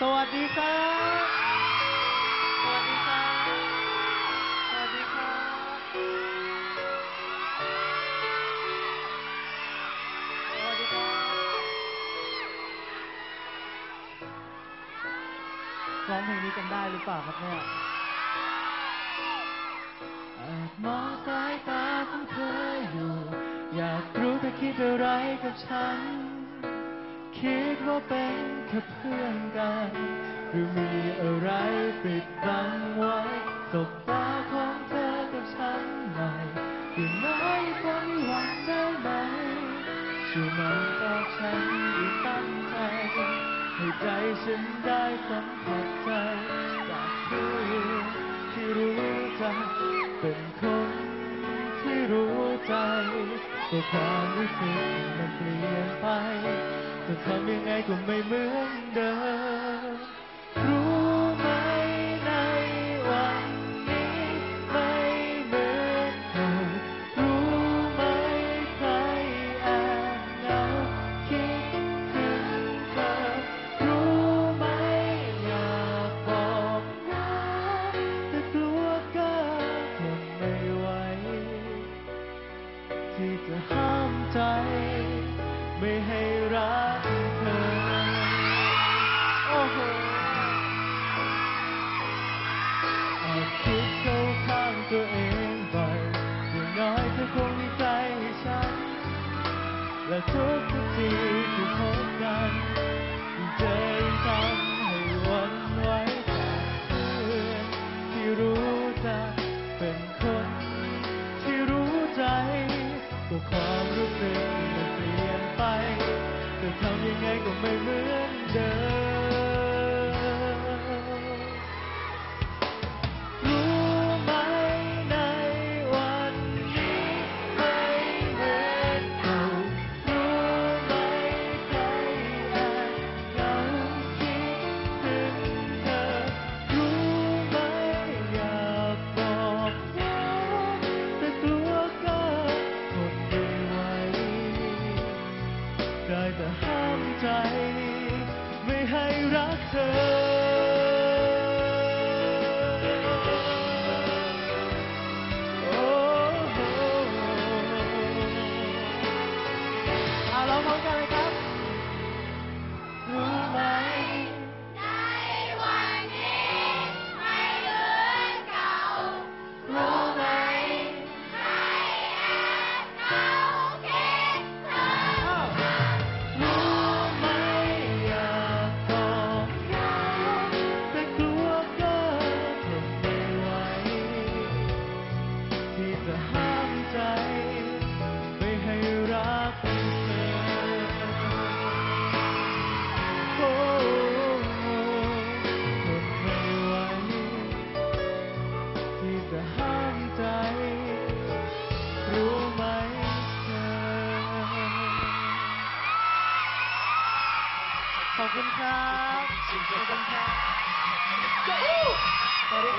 สวัสดีครับ สวัสดีครับ สวัสดีครับ สวัสดีครับร้องเพลงนี้กันได้หรือเปล่าครับเนี่ยแอบมองสายตาของเธออยู่ อยากรู้เธอคิดอะไรกับฉัน คิดว่าเป็นแค่เพื่อนกัน หรือมีอะไรปิดบังไว้สบตาของเธอกับฉันหน่อยอย่างน้อยก็มีหวังได้ไหมช่วยมองตอบฉันด้วยตั้งใจ ให้ใจฉันได้สัมผัสใจจากเพื่อนที่รู้จักเป็นคนที่รู้ใจแต่ความรู้สึกมันเปลี่ยนไป จะทำยังไงก็ไม่เหมือนเดิม รู้ไหมในวันนี้ไม่เหมือนเก่า รู้ไหมใครแอบเหงาคิดถึงเธอ รู้ไหมอยากบอกรักแต่กลัวก็ทนไม่ไหวที่จะห้ามใจ ไม่ให้ ตัวเองบ่อยอย่างน้อยเธอคงมีใจให้ฉัน และทุกที ได้แต่ห้ามใจ ไม่ให้รักเธอ โอ้โหอาเราพร้อมกันเลยครับ ขอบคุณครับ ขอบคุณครับ